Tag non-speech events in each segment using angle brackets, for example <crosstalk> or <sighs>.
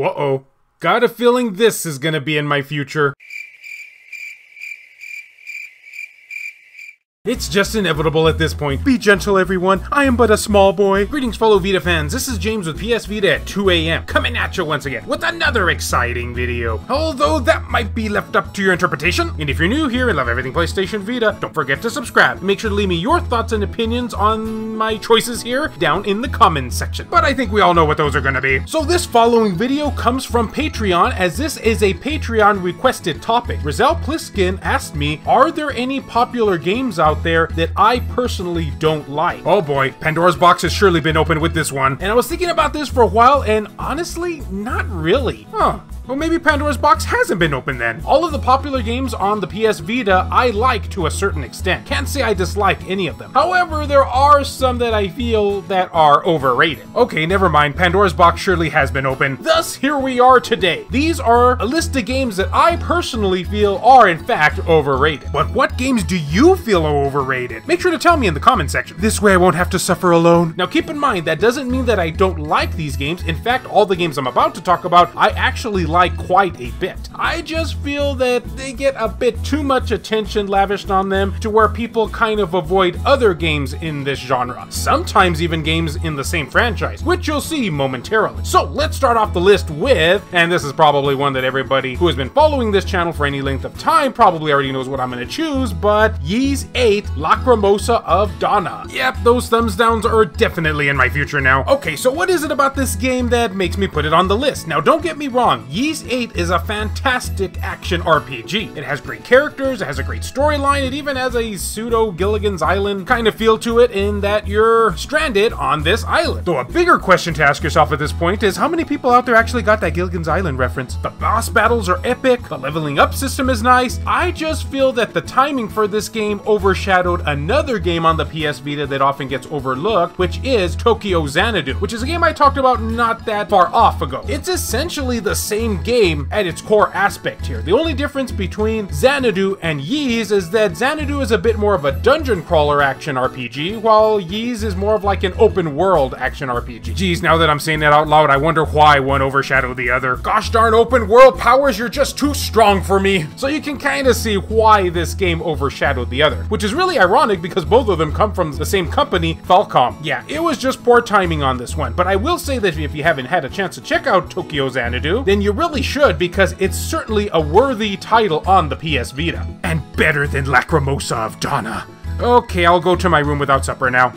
Uh-oh. Got a feeling this is gonna be in my future. It's just inevitable at this point. Be gentle, everyone. I am but a small boy. Greetings, fellow Vita fans. This is James with PS Vita at 2 a.m. coming at you once again with another exciting video. Although that might be left up to your interpretation. And if you're new here and love everything PlayStation Vita, don't forget to subscribe. Make sure to leave me your thoughts and opinions on my choices here down in the comments section. But I think we all know what those are gonna be. So this following video comes from Patreon as this is a Patreon requested topic. Rizal Pliskin asked me, are there any popular games out out there that I personally don't like. Oh boy, Pandora's box has surely been opened with this one. And I was thinking about this for a while, and honestly, not really. Huh. Well, maybe Pandora's box hasn't been open then. All of the popular games on the PS Vita I like to a certain extent. Can't say I dislike any of them. However, there are some that I feel that are overrated. Okay, never mind. Pandora's box surely has been open. Thus, here we are today. These are a list of games that I personally feel are in fact overrated. But what games do you feel are overrated? Make sure to tell me in the comment section. This way I won't have to suffer alone. Now keep in mind, that doesn't mean that I don't like these games. In fact, all the games I'm about to talk about, I actually like quite a bit. I just feel that they get a bit too much attention lavished on them to where people kind of avoid other games in this genre. Sometimes even games in the same franchise, which you'll see momentarily. So let's start off the list with, and this is probably one that everybody who has been following this channel for any length of time probably already knows what I'm gonna choose, but Ys 8 Lacrimosa of Dana. Yep, those thumbs downs are definitely in my future now. Okay, so what is it about this game that makes me put it on the list? Now don't get me wrong, Ys 8 is a fantastic action RPG. It has great characters, it has a great storyline, it even has a pseudo Gilligan's Island kind of feel to it in that you're stranded on this island. Though a bigger question to ask yourself at this point is how many people out there actually got that Gilligan's Island reference? The boss battles are epic, the leveling up system is nice. I just feel that the timing for this game overshadowed another game on the PS Vita that often gets overlooked, which is Tokyo Xanadu, which is a game I talked about not that far off ago. It's essentially the same game game at its core aspect here. The only difference between Xanadu and Ys is that Xanadu is a bit more of a dungeon crawler action RPG, while Ys is more of like an open world action RPG. Geez, now that I'm saying that out loud, I wonder why one overshadowed the other. Gosh darn open world powers, you're just too strong for me. So you can kind of see why this game overshadowed the other, which is really ironic because both of them come from the same company, Falcom. Yeah, it was just poor timing on this one, but I will say that if you haven't had a chance to check out Tokyo Xanadu, then you really should because it's certainly a worthy title on the PS Vita. And better than Lacrimosa of Dana. Okay, I'll go to my room without supper now.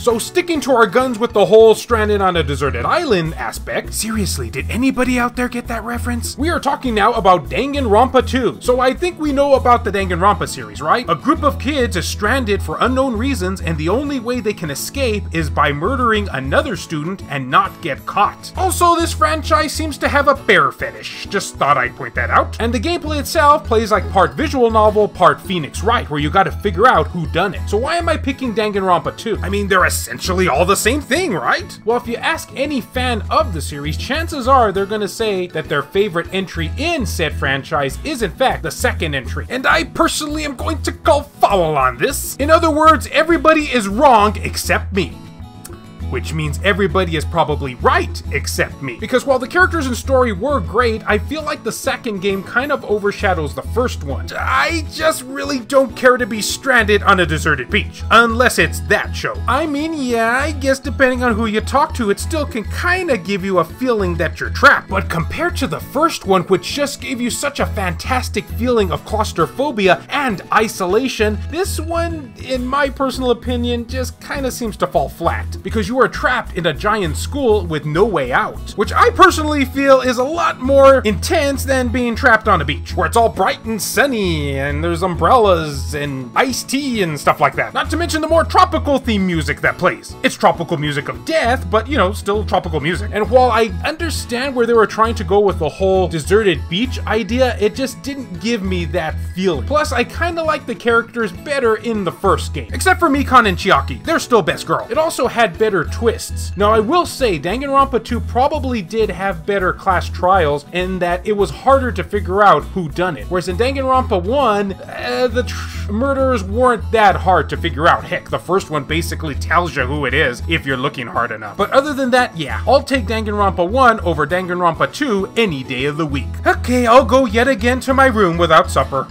So sticking to our guns with the whole stranded on a deserted island aspect, seriously, did anybody out there get that reference? We are talking now about Danganronpa 2. So I think we know about the Danganronpa series, right? A group of kids is stranded for unknown reasons and the only way they can escape is by murdering another student and not get caught. Also, this franchise seems to have a bear fetish. Just thought I'd point that out. And the gameplay itself plays like part visual novel, part Phoenix Wright, where you gotta figure out who done it. So why am I picking Danganronpa 2? I mean, they're essentially all the same thing, right? Well, if you ask any fan of the series, chances are they're gonna say that their favorite entry in said franchise is in fact the second entry. And I personally am going to call foul on this. In other words, everybody is wrong except me which means everybody is probably right except me. Because while the characters and story were great, I feel like the second game kind of overshadows the first one. I just really don't care to be stranded on a deserted beach, unless it's that show. I mean, yeah, I guess depending on who you talk to, it still can kinda give you a feeling that you're trapped. But compared to the first one, which just gave you such a fantastic feeling of claustrophobia and isolation, this one, in my personal opinion, just kinda seems to fall flat. Because you are trapped in a giant school with no way out, which I personally feel is a lot more intense than being trapped on a beach, where it's all bright and sunny and there's umbrellas and iced tea and stuff like that. Not to mention the more tropical theme music that plays. It's tropical music of death, but you know, still tropical music. And while I understand where they were trying to go with the whole deserted beach idea, it just didn't give me that feeling. Plus, I kinda like the characters better in the first game. Except for Mikan and Chiaki, they're still best girl. It also had twists. Now, I will say, Danganronpa 2 probably did have better class trials in that it was harder to figure out who done it. Whereas in Danganronpa 1, uh, the murderers weren't that hard to figure out. Heck, the first one basically tells you who it is if you're looking hard enough. But other than that, yeah, I'll take Danganronpa 1 over Danganronpa 2 any day of the week. Okay, I'll go yet again to my room without supper.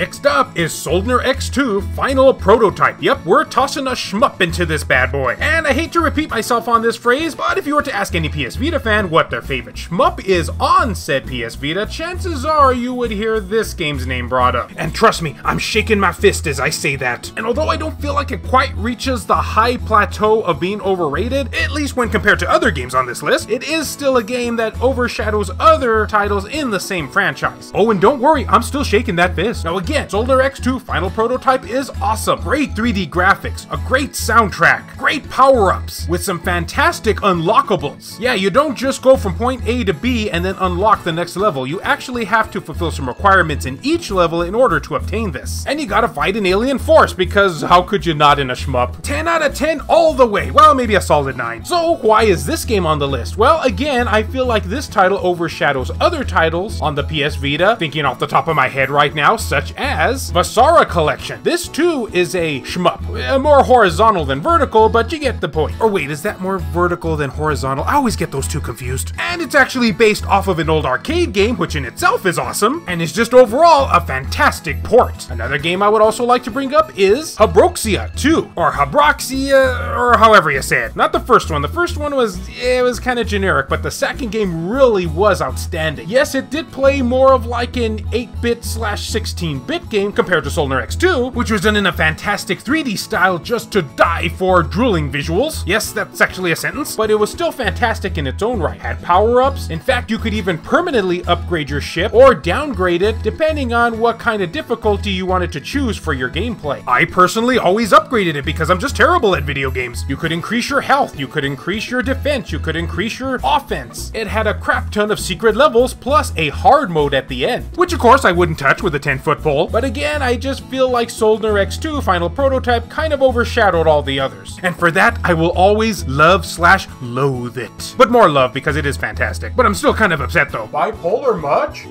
Next up is Soldner X2 Final Prototype. Yep, we're tossing a shmup into this bad boy. And I hate to repeat myself on this phrase, but if you were to ask any PS Vita fan what their favorite shmup is on said PS Vita, chances are you would hear this game's name brought up. And trust me, I'm shaking my fist as I say that. And although I don't feel like it quite reaches the high plateau of being overrated, at least when compared to other games on this list, it is still a game that overshadows other titles in the same franchise. Oh, and don't worry, I'm still shaking that fist. Now again, Again, Soldner X2 Final Prototype is awesome. Great 3D graphics, a great soundtrack, great power-ups, with some fantastic unlockables. Yeah, you don't just go from point A to B and then unlock the next level. You actually have to fulfill some requirements in each level in order to obtain this. And you gotta fight an alien force, because how could you not in a shmup? 10 out of 10 all the way. Well, maybe a solid 9. So why is this game on the list? Well, again, I feel like this title overshadows other titles on the PS Vita, thinking off the top of my head right now, such as Vasara Collection. This too is a shmup, uh, more horizontal than vertical, but you get the point. Or wait, is that more vertical than horizontal? I always get those two confused. And it's actually based off of an old arcade game, which in itself is awesome, and is just overall a fantastic port. Another game I would also like to bring up is Habroxia 2, or Habroxia, or however you say it. Not the first one. The first one was, it was kind of generic, but the second game really was outstanding. Yes, it did play more of like an 8-bit slash 16 bit game compared to Soldner X2, which was done in a fantastic 3D style just to die for drooling visuals. Yes, that's actually a sentence, but it was still fantastic in its own right. Had power-ups. In fact, you could even permanently upgrade your ship or downgrade it depending on what kind of difficulty you wanted to choose for your gameplay. I personally always upgraded it because I'm just terrible at video games. You could increase your health, you could increase your defense, you could increase your offense. It had a crap ton of secret levels plus a hard mode at the end, which of course I wouldn't touch with a 10 foot but again, I just feel like Soldner X2 Final Prototype kind of overshadowed all the others. And for that, I will always love slash loathe it. But more love because it is fantastic. But I'm still kind of upset though. Bipolar much?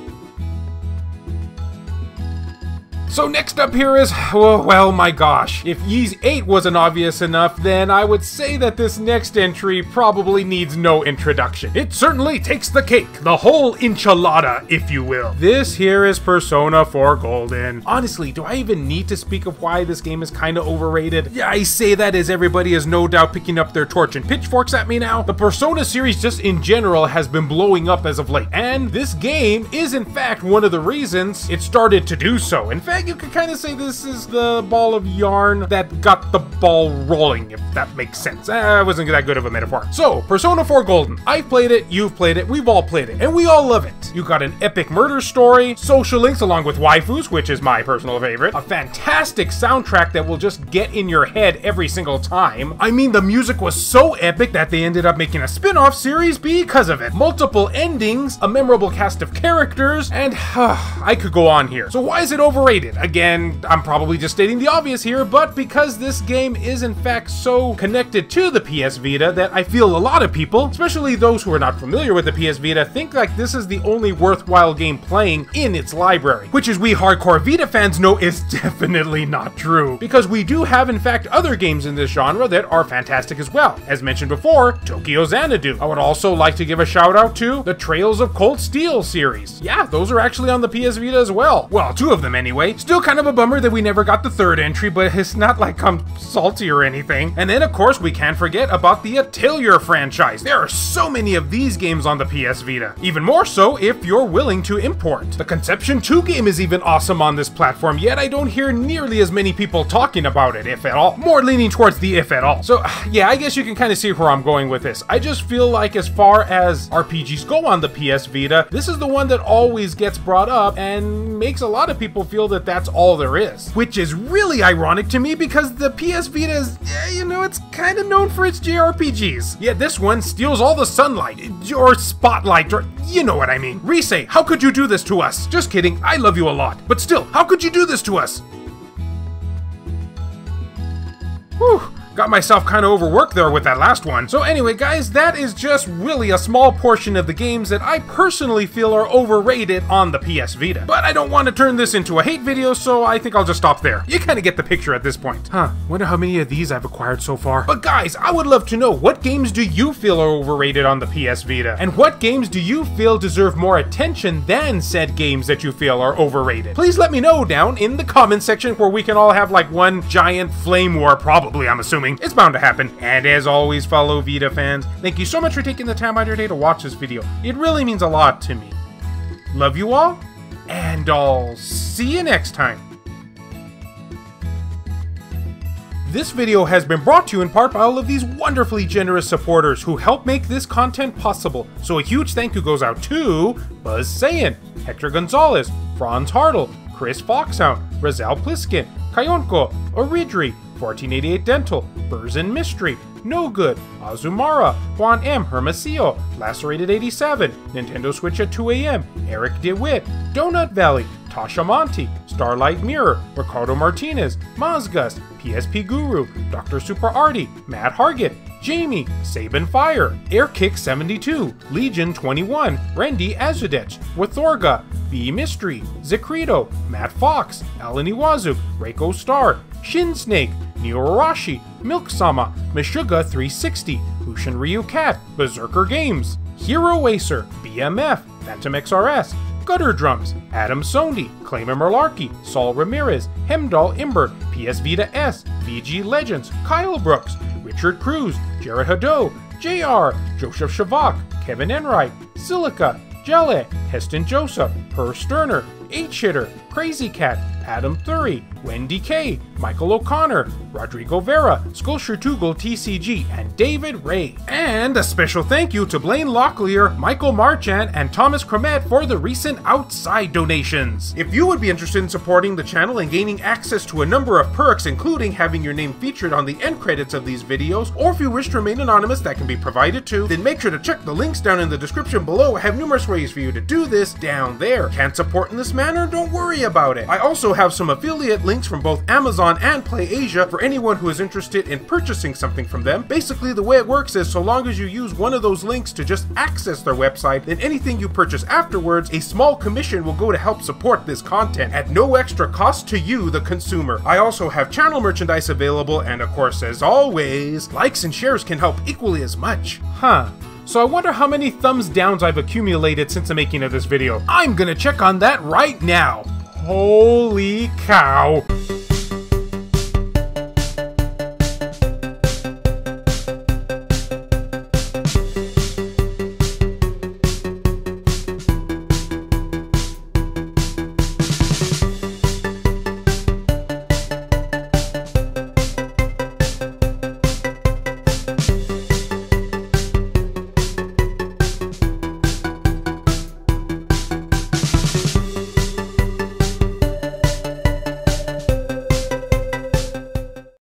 So next up here is, well, my gosh. If Ys 8 wasn't obvious enough, then I would say that this next entry probably needs no introduction. It certainly takes the cake, the whole enchilada, if you will. This here is Persona 4 Golden. Honestly, do I even need to speak of why this game is kinda overrated? Yeah, I say that as everybody is no doubt picking up their torch and pitchforks at me now. The Persona series just in general has been blowing up as of late, and this game is in fact one of the reasons it started to do so. In fact, you could kind of say this is the ball of yarn that got the ball rolling, if that makes sense. Eh, wasn't that good of a metaphor. So, Persona 4 Golden. I've played it, you've played it, we've all played it, and we all love it. You got an epic murder story, social links along with waifus, which is my personal favorite, a fantastic soundtrack that will just get in your head every single time. I mean, the music was so epic that they ended up making a spin-off series because of it. Multiple endings, a memorable cast of characters, and uh, <sighs> I could go on here. So why is it overrated? Again, I'm probably just stating the obvious here, but because this game is in fact so connected to the PS Vita that I feel a lot of people, especially those who are not familiar with the PS Vita, think like this is the only worthwhile game playing in its library. Which as we hardcore Vita fans know is <laughs> definitely not true, because we do have in fact other games in this genre that are fantastic as well. As mentioned before, Tokyo Xanadu. I would also like to give a shout out to the Trails of Cold Steel series. Yeah, those are actually on the PS Vita as well. Well, two of them anyway. Still kind of a bummer that we never got the third entry, but it's not like I'm salty or anything. And then, of course, we can't forget about the Atelier franchise. There are so many of these games on the PS Vita. Even more so if you're willing to import. The Conception 2 game is even awesome on this platform, yet I don't hear nearly as many people talking about it, if at all. More leaning towards the if at all. So, <sighs> yeah, I guess you can kind of see where I'm going with this. I just feel like as far as RPGs go on the PS Vita, this is the one that always gets brought up and makes a lot of people feel that that's all there is. Which is really ironic to me because the PS Vita is, eh, you know, it's kind of known for its JRPGs. Yet this one steals all the sunlight, or spotlight, or you know what I mean. Rise, how could you do this to us? Just kidding, I love you a lot. But still, how could you do this to us? Got myself kind of overworked there with that last one. So anyway, guys, that is just really a small portion of the games that I personally feel are overrated on the PS Vita. But I don't want to turn this into a hate video, so I think I'll just stop there. You kind of get the picture at this point. Huh, wonder how many of these I've acquired so far. But guys, I would love to know what games do you feel are overrated on the PS Vita? And what games do you feel deserve more attention than said games that you feel are overrated? Please let me know down in the comment section where we can all have like one giant flame war, probably, I'm assuming. It's bound to happen. And as always, fellow Vita fans, thank you so much for taking the time out of your day to watch this video. It really means a lot to me. Love you all, and I'll see you next time. This video has been brought to you in part by all of these wonderfully generous supporters who help make this content possible. So a huge thank you goes out to Buzz Sayin, Hector Gonzalez, Franz Hartle, Chris Foxhound, Rizal Pliskin, Kayonko, Oridri, 1488 Dental, Burzin Mystery, No Good, Azumara, Juan M. Hermosillo, Lacerated 87, Nintendo Switch at 2 a.m., Eric DeWitt, Donut Valley, Tasha Monty, Starlight Mirror, Ricardo Martinez, Mazgust, PSP Guru, Dr. Super Artie, Matt Hargett, Jamie, Sabin Fire, Airkick 72, Legion 21, Randy Azudech, Wathorga, B Mystery, Zicrito, Matt Fox, Alan Iwazu, Reiko Star, Shin Snake, Arashi, Milk Sama, Meshuga 360, Hushin Ryu Cat, Berserker Games, Hero Acer, BMF, Phantom XRS, Gutter Drums, Adam Sondi, Clayman Merlarky, Saul Ramirez, Hemdall Imber, PS Vita S, VG Legends, Kyle Brooks, Richard Cruz, Jared Hado, JR, Joseph Shavak, Kevin Enright, Silica, Jelly, Heston Joseph, Per Sterner, H-Hitter, Crazy Cat, Adam Thury, Wendy K, Michael O'Connor, Rodrigo Vera, Sculpture Tugel TCG, and David Ray. And a special thank you to Blaine Locklear, Michael Marchant, and Thomas Cromet for the recent outside donations. If you would be interested in supporting the channel and gaining access to a number of perks, including having your name featured on the end credits of these videos, or if you wish to remain anonymous, that can be provided too, then make sure to check the links down in the description below. I have numerous ways for you to do this down there. Can't support in this manner? Don't worry about it. I also have some affiliate links from both Amazon and PlayAsia for anyone who is interested in purchasing something from them. Basically, the way it works is so long as you use one of those links to just access their website, then anything you purchase afterwards, a small commission will go to help support this content at no extra cost to you, the consumer. I also have channel merchandise available, and of course, as always, likes and shares can help equally as much. Huh. So I wonder how many thumbs downs I've accumulated since the making of this video. I'm gonna check on that right now. Holy cow.